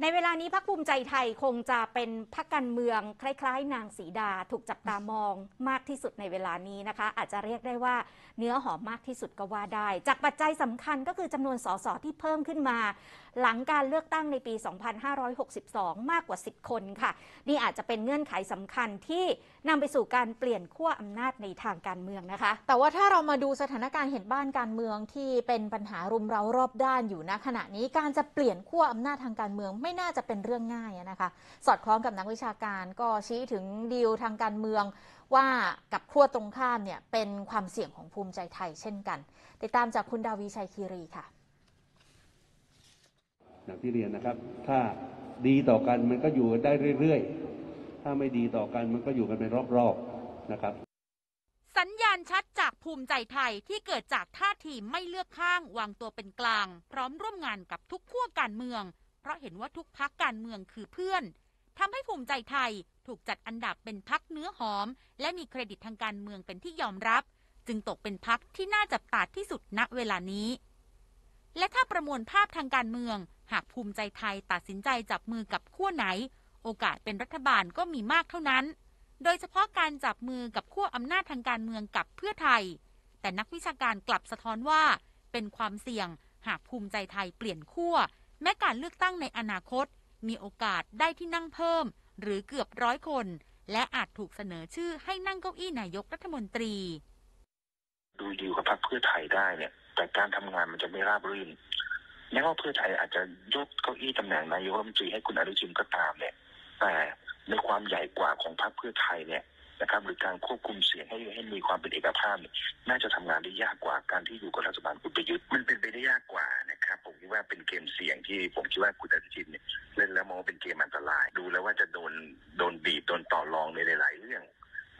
ในเวลานี้พักภูมิใจไทยคงจะเป็นพักการเมืองคล้ายๆ นางสีดาถูกจับตามองมากที่สุดในเวลานี้นะคะ อาจจะเรียกได้ว่าเนื้อหอมมากที่สุดก็ว่าได้ จากปัจจัยสำคัญก็คือจำนวนสสที่เพิ่มขึ้นมา หลังการเลือกตั้งในปี 2562 มากกว่า 10 คนค่ะ นี่อาจจะเป็นเงื่อนไขสำคัญที่นำไปสู่การเปลี่ยนขั้วอำนาจในทางการเมืองนะคะ แต่ว่าถ้าเรามาดูสถานการณ์เหตุบ้านการเมืองที่เป็นปัญหารุมเร้ารอบด้านอยู่ณขณะนี้การจะเปลี่ยนขั้วอำนาจทางการเมืองไม่น่าจะเป็นเรื่องง่ายอะนะคะ สอดคล้องกับนักวิชาการก็ชี้ถึงดีลทางการเมืองว่ากับขั้วตรงข้ามเนี่ยเป็นความเสี่ยงของภูมิใจไทยเช่นกัน ติดตามจากคุณดาวีชัยคีรีค่ะอย่างที่เรียนนะครับ ถ้าดีต่อกันมันก็อยู่กันได้เรื่อยๆ ถ้าไม่ดีต่อกันมันก็อยู่กันเป็นรอบๆนะครับสัญญาณชัดจากภูมิใจไทยที่เกิดจากท่าทีไม่เลือกข้างวางตัวเป็นกลาง พร้อมร่วมงานกับทุกขั้วการเมืองเพ ราะเห็นว่าทุกพักการเมืองคือเพื่อนทำให้ภูมิใจไทยถูกจัดอันดับเป็นพักเนื้อหอม และมีเครดิตทางการเมืองเป็นที่ยอมรับ จึงตกเป็นพักที่น่าจับตาที่สุดณเวลานี้ และถ้าประมวลภาพทางการเมือง หากภูมิใจไทยตัดสินใจจับมือกับขั้วไหน โอกาสเป็นรัฐบาลก็มีมากเท่านั้น โดยเฉพาะการจับมือกับขั้วอำนาจทางการเมืองกับเพื่อไทย แต่นักวิชาการกลับสะท้อนว่า เป็นความเสี่ยง หากภูมิใจไทยเปลี่ยนขั้ว แม้การเลือกตั้งในอนาคต มีโอกาสได้ที่นั่งเพิ่ม หรือเกือบร้อยคน และอาจถูกเสนอชื่อให้นั่งเก้าอี้นายกรัฐมนตรี ดูดีลกับพรรคเพื่อไทยได้เนี่ย แต่การทำงานมันจะไม่ราบรื่นแม้ว่าเพื่อไทยอาจจะยกเก้าอี้ตำแหน่งนายกรัฐมนตรีให้คุณอนุทินก็ตามเนี่ย แต่ในความใหญ่กว่าของพรรคเพื่อไทยเนี่ยนะครับหรือการควบคุมเสียงให้ให้มีความเป็นเอกภาพเนี่ยน่าจะทำงานได้ยากกว่าการที่อยู่กับรัฐบาลคุณประยุทธ์มันเป็นไปได้ยากกว่านะ ครับผมคิดว่าเป็นเกมเสี่ยงที่ผมคิดว่าคุณอนุทินเนี่ยเล่นแล้วมองว่าเป็นเกมอันตราย ดูแล้วว่าจะโดนโดนบีบโดนต่อรองในหลาย ๆ เรื่อง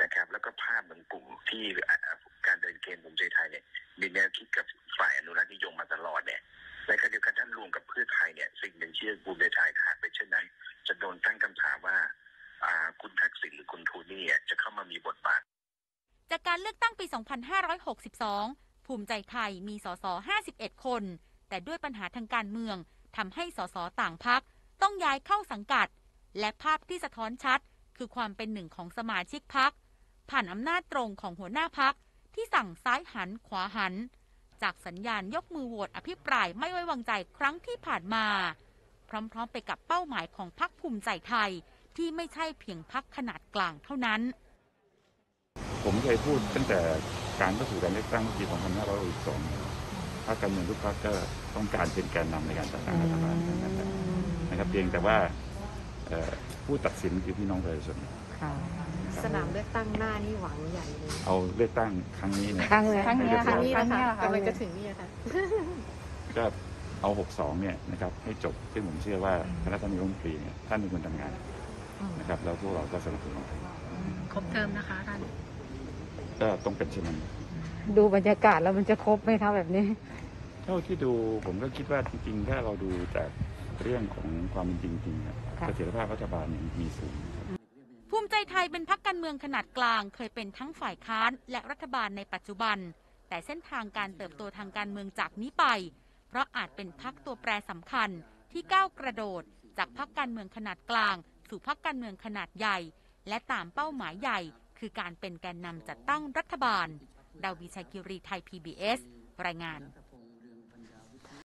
นะครับ แล้วก็ภาพบางกลุ่มที่การเดินเกมภูมิใจไทยเนี่ยมีแนวคิดกับฝ่ายอนุรักษ์นิยมมาตลอดเนี่ยในขณะเดียวกันท่านรวมกับเพื่อไทยเนี่ยสิ่งหนึ่งที่ภูมิใจไทยขาดไปเช่นนั้นจะโดนตั้งคำถามว่าคุณทักษิณหรือคุณโทนี่อะจะเข้ามามีบทบาท จากการเลือกตั้งปี 2562 ภูมิใจไทยมีสส 51 คน แต่ด้วยปัญหาทางการเมืองทำให้สสต่างพักต้องย้ายเข้าสังกัด และภาพที่สะท้อนชัด คือความเป็นหนึ่งของสมาชิกพัก ผ่านอำนาจตรงของหัวหน้าพักที่สั่งซ้ายหันขวาหัน จากสัญญาณยกมือโหวตอภิปรายไม่ไว้วางใจครั้งที่ผ่านมา พร้อมๆ ไปกับเป้าหมายของพักภูมิใจไทยที่ไม่ใช่เพียงพักขนาดกลางเท่านั้น ผมเคยพูดตั้งแต่การเข้าสู่การเลือกตั้งเมื่อปี 2562 พรรคการเมืองทุกพรรคก็ต้องการเป็นแกนนำในการจัดตั้งรัฐบาลทั้งนั้นแหละนะครับเพียงแต่ว่าเอ่อผู้ตัดสินคือพี่น้องประชาชนสนามเลือกตั้งหน้านี่หวังใหญ่เลยเอาเลือกตั้งครั้งนี้เนี่ยครั้งนี้ให้เรียบครั้ร้งอยนี้นะคะกำลังจะถึงนี่ค่ะก็เอา 62 เนี่ยนะครับให้จบซึ่งผมเชื่อว่าคณะท่านนายกรัฐมนตรีเนี่ยท่านเป็นคนทำงานนะครับแล้วพวกเราก็สนับสนุนครบเทอมนะคะท่านก็ต้องเป็นเช่นนั้น ดูบรรยากาศแล้วมันจะครบไหมคะแบบนี้ เท่าที่ดูผมก็คิดว่าจริงๆ ถ้าเราดูจากเรื่องของความเป็นจริงจริงๆอะค่ะ เสถียรภาพรัฐบาลเนี่ยมีสูง ภูมิใจไทยเป็นพักการเมืองขนาดกลาง เคยเป็นทั้งฝ่ายค้านและรัฐบาลในปัจจุบัน แต่เส้นทางการเติบโตทางการเมืองจากนี้ไป เพราะอาจเป็นพักตัวแปรสำคัญที่ก้าวกระโดด จากพักการเมืองขนาดกลาง สู่พักการเมืองขนาดใหญ่ และตามเป้าหมายใหญ่ คือการเป็นแกนนำจัดตั้งรัฐบาล ดาวีชัยกิรีไทย PBS รายงาน